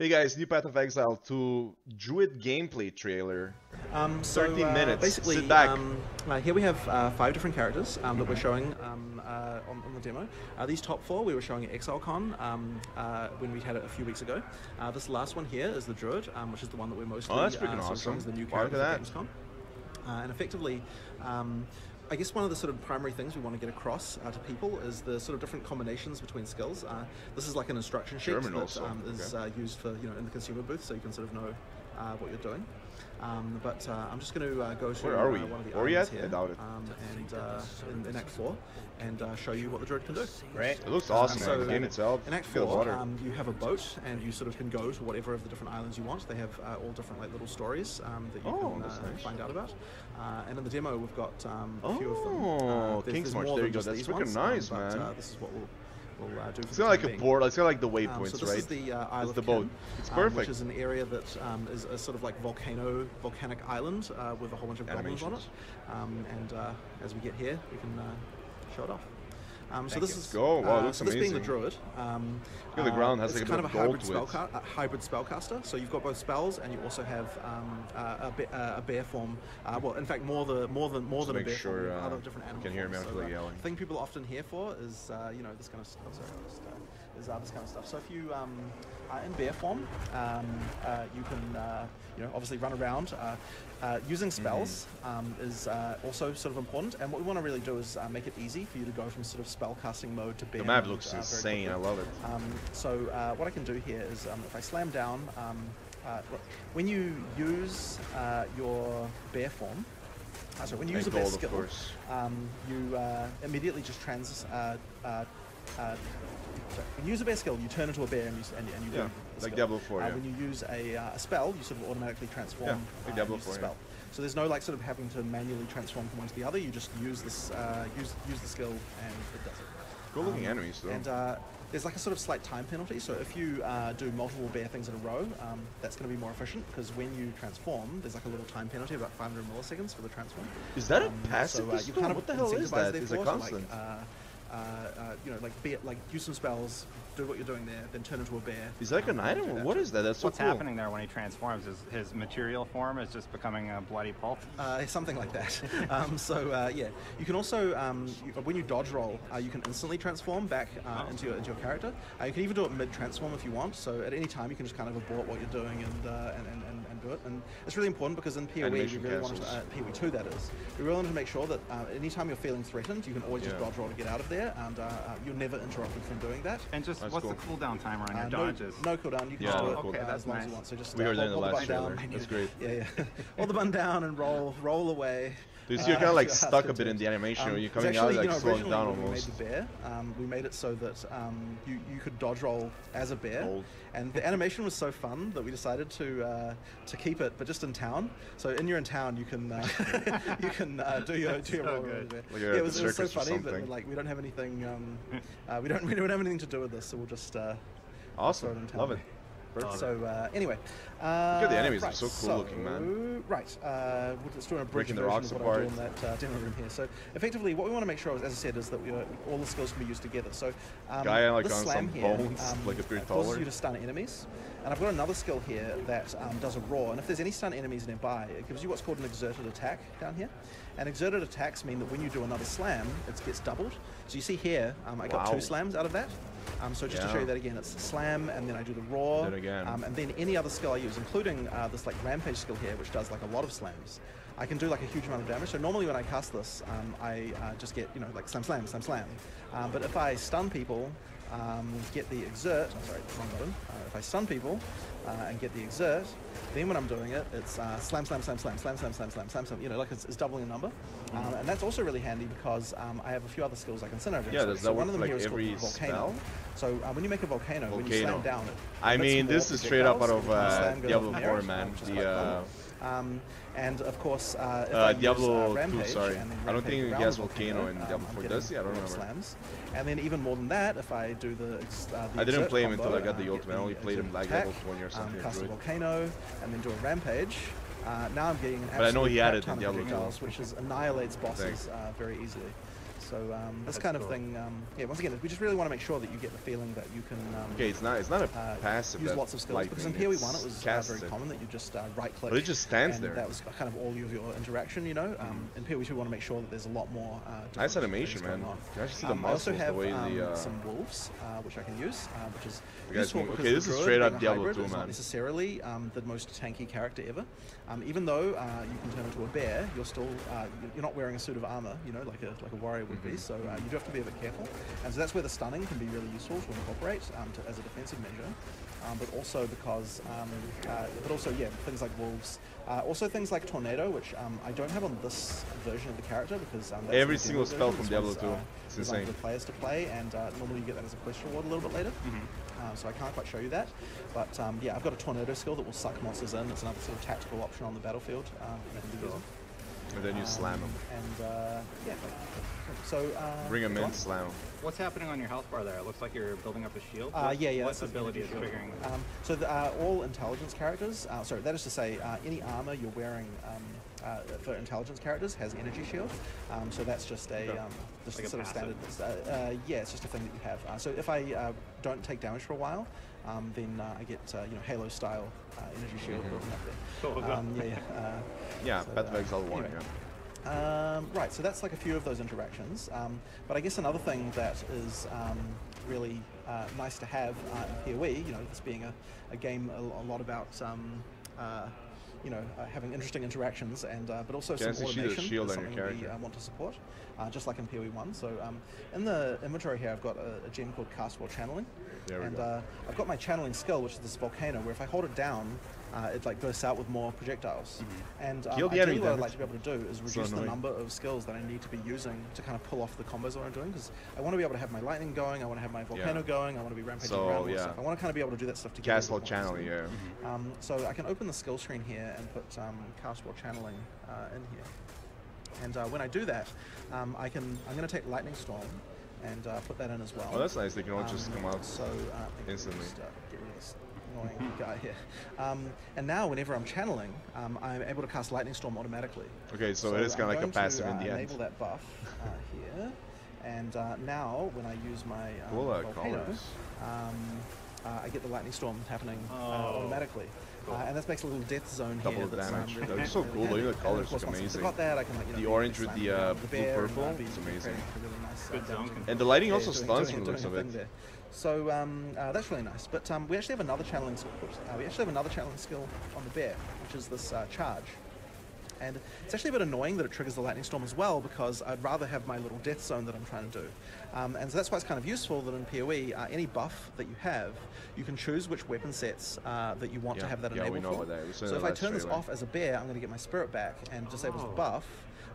Hey guys, new Path of Exile 2 Druid gameplay trailer. Um, so 13 uh, minutes. basically, Sit back. Um, uh, here we have uh, five different characters um, that we're showing um, uh, on, on the demo. Uh, these top four we were showing at ExileCon um, uh, when we had it a few weeks ago. Uh, this last one here is the Druid, um, which is the one that we're mostly Oh, that's freaking awesome. the new character at Gamescom. Uh, and effectively, um, I guess one of the sort of primary things we want to get across uh, to people is the sort of different combinations between skills. Uh, this is like an instruction sheet German that um, is okay. uh, used for you know in the consumer booth, so you can sort of know uh, what you're doing. Um, but uh, I'm just going to uh, go to Where are uh, we? one of the yet? here, I doubt it. Um, and uh, in, in Act 4 and uh, show you what the druid can do. Right. It looks awesome, so man. The game itself. In Act Good 4, water. um, you have a boat and you sort of can go to whatever of the different islands you want. They have uh, all different like little stories um, that you Oh, can nice. find out about. Uh, and in the demo, we've got um, a few of them. Oh, there's, Kingsmarch, more there you go. That's freaking nice, um, but, man. Uh, this is what we'll, we'll uh, do It's the got like time a being. board. It's got like the Um, waypoints, so this right? is the uh, Isle It's of the boat. Kin, It's um, perfect. which is an area that um, is a sort of like volcano, volcanic island uh, with a whole bunch of goblins on it. Um, and uh, as we get here, we can uh, show it off. Um, so Thank this you. is Let's go. Wow, it uh, looks so this being the druid. Um, Look at the ground, has it's like a kind bit of a hybrid gold to spell it. a hybrid spellcaster. So you've got both spells, and you also have um, uh, a, be- uh, a bear form. Uh, well, in fact, more the more than more Just than a bear sure, form. you uh, other different you animal can hear me forms. So, uh, yelling. the thing people often hear for is uh, you know this kind of stuff. Oh, sorry, just, uh, is uh, this kind of stuff. So if you um, are in bear form, um, uh, you can uh, you know obviously run around. Uh, uh, using spells Mm-hmm. um, is uh, also sort of important, and what we want to really do is uh, make it easy for you to go from sort of spell casting mode to bear The map looks insane. I love it. Um, so uh, what I can do here is um, if I slam down, um, uh, when you use uh, your bear form, sorry, when you use a And bear gold, of skill, um, you uh, immediately just trans. Uh, uh, uh, when you use a bear skill, you turn into a bear and you, and, you- and you Yeah, like. Diablo 4, Uh, yeah. When you use a, uh, a spell, you sort of automatically transform. Yeah, like uh, Diablo use the 4, yeah. spell. So there's no like sort of having to manually transform from one to the other. You just use this, uh, use use the skill, and it does it. Good looking Um, enemies, though. And uh, there's like a sort of slight time penalty. So if you uh, do multiple bear things in a row, um, that's going to be more efficient because when you transform, there's like a little time penalty, about 500 milliseconds for the transform. Is that a Um, passive so, uh, you kind of What the hell is that? their Is it force to, constant? Like, uh, uh, uh, you know, like be it, like use some spells, do what you're doing there, then turn into a bear. Is that like an um, and item? do or that What that? That's so What's cool. happening there when he transforms is his material form is just becoming a bloody pulp. Uh, something like that. um, so uh, yeah, you can also um, you, when you dodge roll, uh, you can instantly transform back uh, Oh. into your into your character. Uh, you can even do it mid transform if you want. So at any time you can just kind of abort what you're doing and uh, and, and, and, and do it. And it's really important because in PoE Animation we really wanted to, uh, POE 2, that is. We really wanted to make sure that uh, anytime you're feeling threatened, you can always just dodge roll to get out of there, and uh, uh, you're never interrupted from doing that. And just That's what's cool. the cooldown timer on Uh, your no, dodges? no cooldown. You can Yeah, just do no it cooldown. uh, Okay, as that's long as you want. So just We uh, heard hold, in the last the button trailer. down. That's great. Yeah, yeah. hold the button down and roll, roll away. So you're Uh, kind of like stuck a bit in the animation, or Um, you're coming actually, out you like know, slowing originally down when we almost. made the bear, um, we made it so that um, you, you could dodge roll as a bear, Bold. and the animation was so fun that we decided to uh, to keep it, but just in town. So in you're in town, you can uh, you can uh, do your do your so roll good. as a bear. Like yeah, it was, it was so funny, but like we don't have anything. Um, uh, we don't we don't have anything to do with this, so we'll just. Uh, Awesome. throw it in Love so uh, anyway, uh, the enemies, they're right, so cool looking, man. Right, uh, we're just doing a bridge Breaking the version rocks of what I do apart. in that uh, demo room here. So effectively, what we want to make sure, is, as I said, is that we are, all the skills can be used together. So um, Guy, like, this on slam some here bones, um, like a bit uh, causes you to stun enemies. And I've got another skill here that um, does a roar. And if there's any stun enemies nearby, it gives you what's called an exerted attack down here. And exerted attacks mean that when you do another slam, it gets doubled. So you see here, um, I got Wow. two slams out of that. Um, so just to show you that again, it's slam, and then I do the roar, again. um, and then any other skill I use, including uh, this like rampage skill here, which does like a lot of slams. I can do like a huge amount of damage. So normally when I cast this, um, I uh, just get you know like slam, slam, slam, slam. Um, but if I stun people, um, get the exert. I'm sorry, wrong button. Uh, if I stun people uh, and get the exert, then when I'm doing it, it's uh, slam, slam, slam, slam, slam, slam, slam, slam, slam, slam. You know, like it's, it's doubling the number. Um, and that's also really handy because um, I have a few other skills I can send over. Yeah, So- does so one of them like here is called volcano. spell? So uh, when you make a volcano, when you slam down it, I mean, this is straight up out of uh, Diablo up in the 4, man. The uh. Um, and of course, uh, if Uh, I use, Diablo uh, 2, Rampage, sorry. I don't think he has Volcano in um, Diablo 4, does he? I don't remember. Slams. And then even more than that, if I do the, uh, the I didn't play him combo, until I got the ultimate. I only played him like attack, level 20 or something. Um, cast a volcano, and then do a rampage. Uh, now I'm getting an But I know he added in Diablo 2. which is annihilates bosses uh, very easily. So um, this That's kind of thing, um, yeah. Once again, we just really want to make sure that you get the feeling that you can. Um, Okay, it's not it's not a uh, passive. use lots of skills because in lightning, PoE one it was uh, very common that you just uh, right click. But it just stands and there. That was kind of all of your interaction, you know. Um, in PoE two, we want to make sure that there's a lot more. Uh, Nice animation, man. on. Can actually see the Um, I also muscles, the have way um, the, uh, some wolves, uh, which I can use, uh, which is You guys useful move- because okay, this is straight up a Diablo hybrid, 2, man. Not necessarily um, the most tanky character ever. Um, even though uh, you can turn into a bear, you're still uh, you're not wearing a suit of armor, you know, like a like a warrior would be. So uh, you do have to be a bit careful, and so that's where the stunning can be really useful to incorporate um, to, as a defensive measure. Um, but also because, um, uh, but also yeah, things like wolves. Uh, also things like tornado, which um, I don't have on this version of the character because um, that's Every single spell version. from Diablo one's, 2. uh, designed insane. for players to play, and uh, normally you get that as a quest reward a little bit later. Uh, so I can't quite show you that, but um, yeah, I've got a tornado skill that will suck monsters in. It's another sort of tactical option on the battlefield. And then you slam them. And uh, yeah, so uh, Bring them in, on. slam them. What's happening on your health bar there? It looks like you're building up a shield. Uh, yeah, yeah. What that's the ability is energy triggering? Um, so the, uh, all intelligence characters. Uh, sorry, that is to say, uh, any armor you're wearing um, uh, for intelligence characters has energy shield. Um, so that's just a Okay. um, just Like a sort of standard. Uh, uh, yeah, it's just a thing that you have. Uh, so if I uh, don't take damage for a while, um, then uh, I get uh, you know Halo style uh, energy shield Mhm. building up Cool. there. Um, yeah, yeah. Uh, Yeah, So, uh, Exile 1, anyway. yeah. um, right, so that's like a few of those interactions. Um, but I guess another thing that is um, really uh, nice to have uh, in PoE, you know, this being a, a game a, a lot about, um, uh, you know, uh, having interesting interactions and uh, but also Can some actually see the automation shield is something we uh, want to support, uh, just like in PoE 1. So um, in the inventory here, I've got a, a gem called Cast While Channeling. And go. Uh, I've got my channeling skill, which is this volcano, where if I hold it down, uh, it like bursts out with more projectiles. And um, ideally what I'd like to be able to do is So reduce the number of skills that I need to be using to kind of pull off the combos that I'm doing. Because I want to be able to have my lightning going, I want to have my volcano going, I want to be rampaging So, around. yeah. stuff. I want to kind of be able to do that stuff together. Castle with one channel, skill. yeah. Um, so I can open the skill screen here and put um, cast while channeling uh, in here. And uh, when I do that, um, I can I'm going to take lightning storm and uh, put that in as well. Oh, that's nice. They can all just Um, come out. So uh, instantly. Just, uh, get rid of this annoying guy here. Um, and now, whenever I'm channeling, um, I'm able to cast lightning storm automatically. Okay, so, it is kind of like a passive to, in uh, the end. enable that buff uh, here. And uh, now, when I use my um, Cool, uh, volcano, um, uh, I get the lightning storm happening uh, Oh. automatically. Cool. Uh, and this makes a little death zone Double here. the that's, damage. Um, really, That's so cool, though. handy. The colours of course, look once I've amazing. got that, I can, like, you know, The be orange with the, uh, the blue purple, uh, it's amazing. really nice, uh, Good zone And the lighting Yeah, also stuns doing from the looks doing of a thing it. So um, uh, that's really nice. But um, we actually have another channeling skill. Uh, we actually have another channeling skill on the bear, which is this uh, charge. And it's actually a bit annoying that it triggers the lightning storm as well because I'd rather have my little death zone that I'm trying to do. Um, and so that's why it's kind of useful that in PoE, uh, any buff that you have, you can choose which weapon sets uh, that you want to have that yeah, we enabled know for. about that. We saw So if I turn this off as a bear, I'm going to get my spirit back and disables Oh. the buff.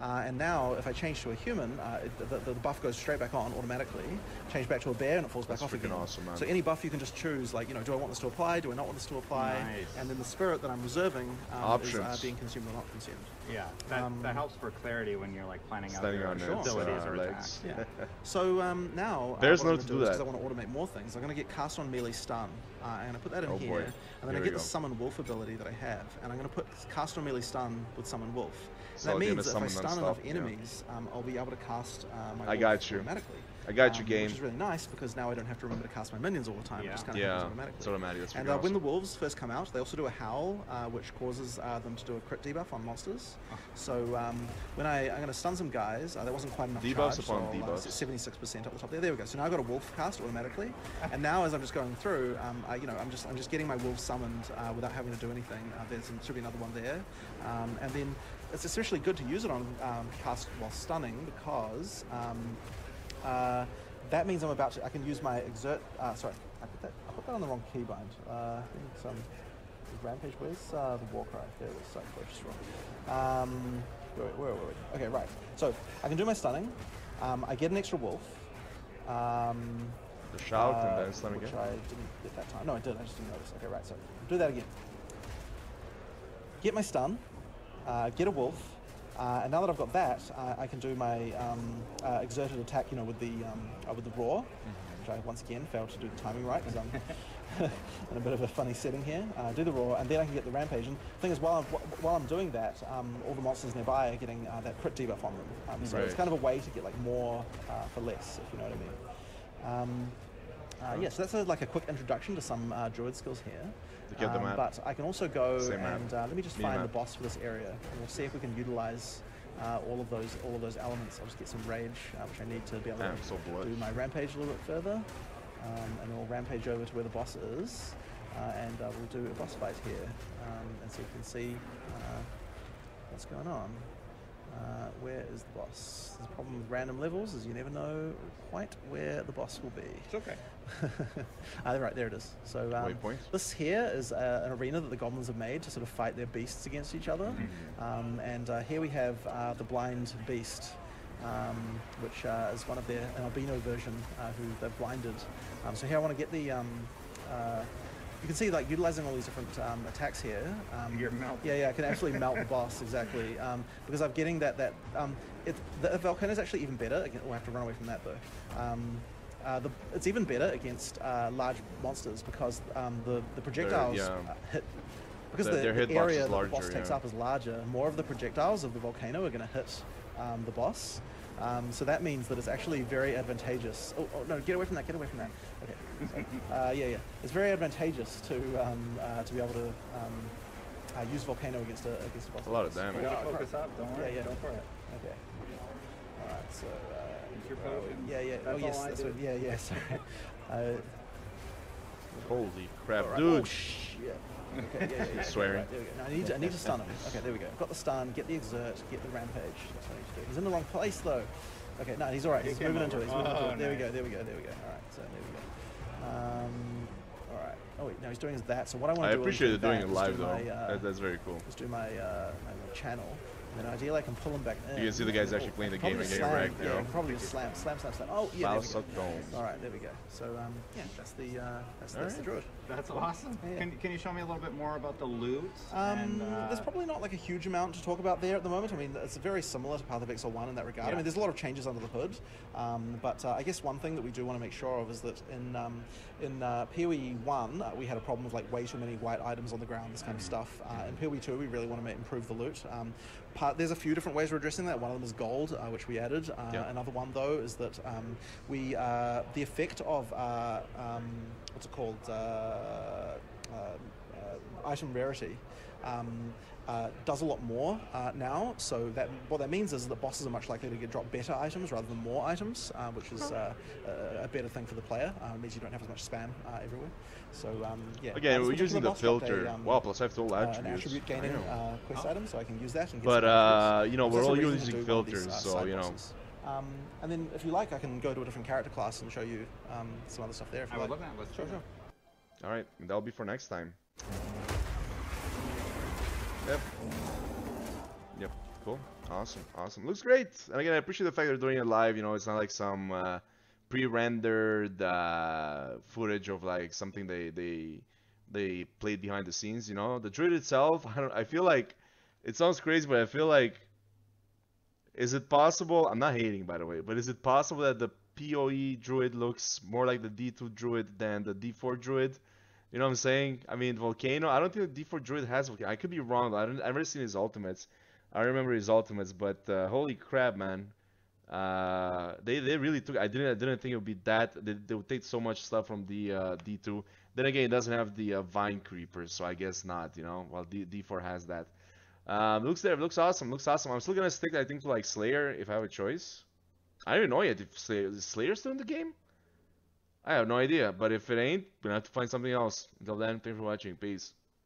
Uh, and now, if I change to a human, uh, the, the, the buff goes straight back on automatically. Change back to a bear, and it falls That's back off freaking again. awesome, man. So any buff you can just choose, like you know, do I want this to apply? Do I not want this to apply? Nice. And then the spirit that I'm reserving um, is uh, being consumed or not consumed. Yeah, that, Um, that helps for clarity when you're like planning out your on Sure. abilities uh, or legs. attacks. Yeah. so um, now uh, There's what no gonna to do do is 'cause that. I want to automate more things. I'm going to get cast on melee stun. Uh, I'm going to put that in Oh, here, boy. and then Here I get the summon wolf ability that I have, and I'm going to put cast on melee stun with summon wolf. So that means that if I stun enough non-stop, yeah. enemies, um, I'll be able to cast uh, my I wolf got you. automatically. I got you, um, game. Which is really nice because now I don't have to remember to cast my minions all the time. It Yeah. just kind of Yeah, happens automatically. it's automatic. That's And freaking uh, when the wolves first come out, they also do a howl, uh, which causes uh, them to do a crit debuff on monsters. Oh. So um, when I, I'm going to stun some guys, uh, there wasn't quite enough Debuffs charge, upon so I'll, uh, debuffs. 76% up the top there. There we go. So now I've got a wolf cast automatically, and now as I'm just going through, um, I, you know, I'm just I'm just getting my wolf summoned uh, without having to do anything. Uh, there's should be another one there, um, and then it's especially good to use it on um, cast while stunning because. Um, uh, that means I'm about to. I can use my exert. Uh, sorry, I put that. I put that on the wrong keybind. Uh, I think some rampage. Where's uh, the war cry? There it is. Sorry, purchase wrong. Um, where, where were we? Okay, right. So I can do my stunning. Um, I get an extra wolf. Um, The shout uh, and then which again. I didn't get that time. No, I did. I just didn't notice. Okay, right. So do that again. Get my stun. Uh, get a wolf. Uh, and now that I've got that, uh, I can do my um, uh, exerted attack, you know, with the um, uh, with the roar, which I once again failed to do the timing right because I'm in a bit of a funny setting here. Uh, do the roar, and then I can get the rampage. And the thing is, while I'm, wh- while I'm doing that, um, all the monsters nearby are getting uh, that crit debuff on them. Um, so it's kind of a way to get like more uh, for less, if you know what I mean. Uh, yeah, so that's a, like a quick introduction to some uh, druid skills here. To get the Um. But I can also go Same and uh, let me just Mini find map. the boss for this area, and we'll see if we can utilize uh, all of those all of those elements. I'll just get some rage, uh, which I need to be able Damn, to so do my rampage a little bit further, um, and then we'll rampage over to where the boss is, uh, and uh, we'll do a boss fight here, um, and so you can see uh, what's going on. Uh, where is the boss? There's a problem with random levels, is you never know quite where the boss will be. It's okay. Ah, right, there it is. So um, this here is uh, an arena that the goblins have made to sort of fight their beasts against each other. Um, and uh, here we have uh, the blind beast, um, which uh, is one of their an albino version uh, who they've blinded. Um, so here I want to get the. You can see like utilizing all these different um, attacks here. Um, You're melting. Yeah, yeah, I can actually melt the boss exactly um, because I'm getting that that um, it, the volcano is actually even better. Again, we'll have to run away from that though. Um, uh, the, it's even better against uh, large monsters because um, the the projectiles yeah. hit because The- the, the area is that the boss larger, takes yeah. up is larger. More of the projectiles of the volcano are going to hit um, the boss. Um, so that means that it's actually very advantageous. Oh, oh, no, get away from that! Get away from that! Okay. So, uh, yeah, yeah. It's very advantageous to um, uh, to be able to um, uh, use volcano against a against a boss. a lot of damage. Gotta Yeah, focus up. Don't Yeah, worry. yeah. Go for it. Okay. All right. So. Uh, your where are we? potions. Yeah, yeah. That's oh, yes. all I That's what, yeah, yeah. Sorry. Uh, Holy crap, Alright. dude. Oh, shit. Okay, yeah, yeah, yeah. Swearing. Right, there we go. No, I need to, I need to stun him. Okay, there we go. Got the stun, get the exert, get the rampage. That's what I need to do. He's in the wrong place though. Okay, no, he's alright. He's came moving into it. He's moving into Oh, it. There we go, there we go, there we go. Alright, so there we go. Um, alright. Oh wait, no, he's doing is that. So what I want I to do appreciate is it do doing that, it is live do though. My, uh, that, that's very cool. Let's do my, uh, my little channel. And then ideally I can pull him back in. You can see the guy's actually playing the Probably game and just getting slam, wrecked, you yeah, know? Probably just slam, slam, slam, slam. Oh, yeah, there we go. All right, there we go. So um, yeah, that's the uh, that's, All that's the right. druid. That's awesome. Yeah. Can, can you show me a little bit more about the loot? Um, and, uh, there's probably not like a huge amount to talk about there at the moment. I mean, it's very similar to Path of Exile 1 in that regard. I mean, there's a lot of changes under the hood, um, but uh, I guess one thing that we do want to make sure of is that in um, in uh, PoE 1 uh, we had a problem with like way too many white items on the ground, this kind of stuff. Uh, in PoE 2 we really want to ma- improve the loot. Um, part, there's a few different ways we're addressing that. One of them is gold, uh, which we added. Uh, Yeah. Another one though is that um, we uh, the effect of uh, um, what's it called? Uh, uh, uh, item rarity um, uh, does a lot more uh, now. So that what that means is that bosses are much likely to get drop better items rather than more items, uh, which is uh, a, a better thing for the player. Uh, it means you don't have as much spam uh, everywhere. So um, yeah. Again, we're using the dropped a, filter. um, wow, plus I have all uh, an attribute gaining uh, quest item, so I can use that. And get But uh, you know, we're all using do one of these, filters, uh, so you know. bosses. Um, and then, if you like, I can go to a different character class and show you um, some other stuff there. If I you would like. love that. Let's Sure, do sure. All right, that'll be for next time. Yep. Yep. Cool. Awesome. Awesome. Looks great. And again, I appreciate the fact they're doing it live. You know, it's not like some uh, pre-rendered uh, footage of like something they they they played behind the scenes. You know, the druid itself. I don't. I feel like it sounds crazy, but I feel like is it possible? I'm not hating, by the way, but is it possible that the PoE druid looks more like the D2 druid than the D4 druid? You know what I'm saying? I mean, Volcano. I don't think the D4 druid has Volcano. I could be wrong. I don't, I've never seen his ultimates. I remember his ultimates, but uh, holy crap, man! Uh, they they really took. I didn't I didn't think it would be that. They, they would take so much stuff from the uh, D2. Then again, it doesn't have the uh, Vine Creepers, so I guess not. You know, well D D4 has that. Um, looks there, looks awesome, looks awesome. I'm still gonna stick, I think, to like Slayer if I have a choice. I don't know yet if Slayer, is Slayer still in the game. I have no idea, but if it ain't, we're gonna have to find something else. Until then, thanks for watching. Peace.